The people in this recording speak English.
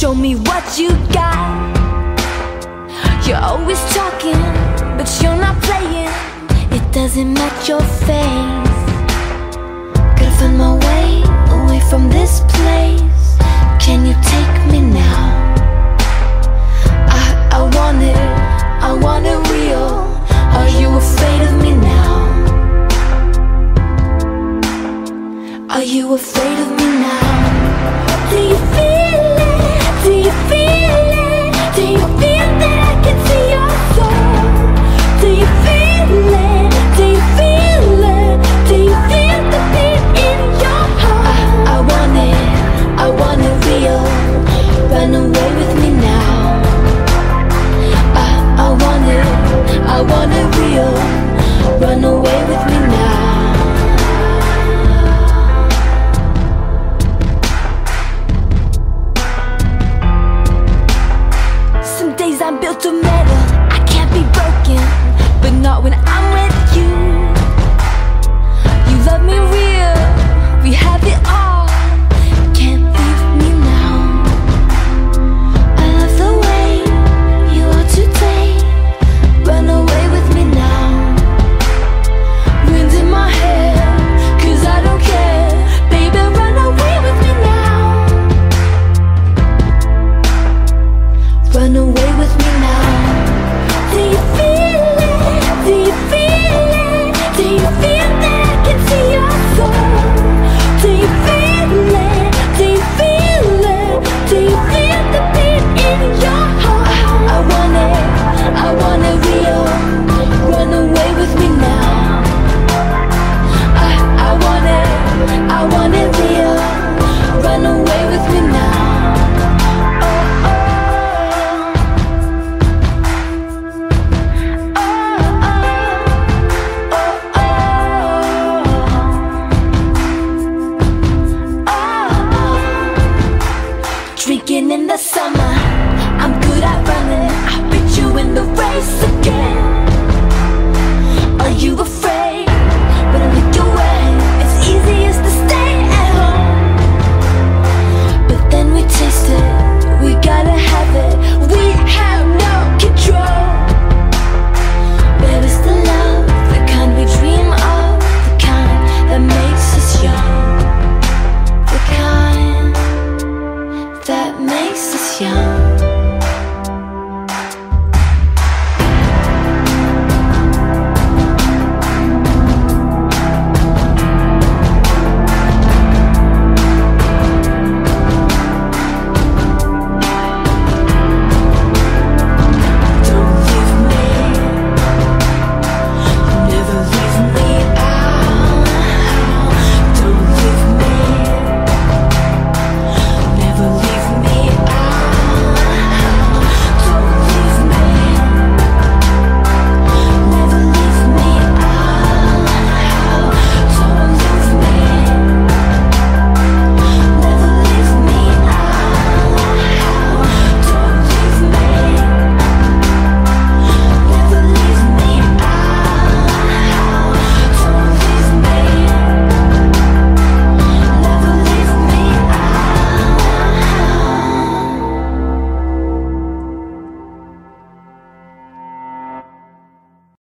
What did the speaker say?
Show me what you got. You're always talking, but you're not playing. It doesn't match your face. Gotta find my way away from this place. Can you take me now? I, I want it, I want it real. Are you afraid of me now? Are you afraid of me to me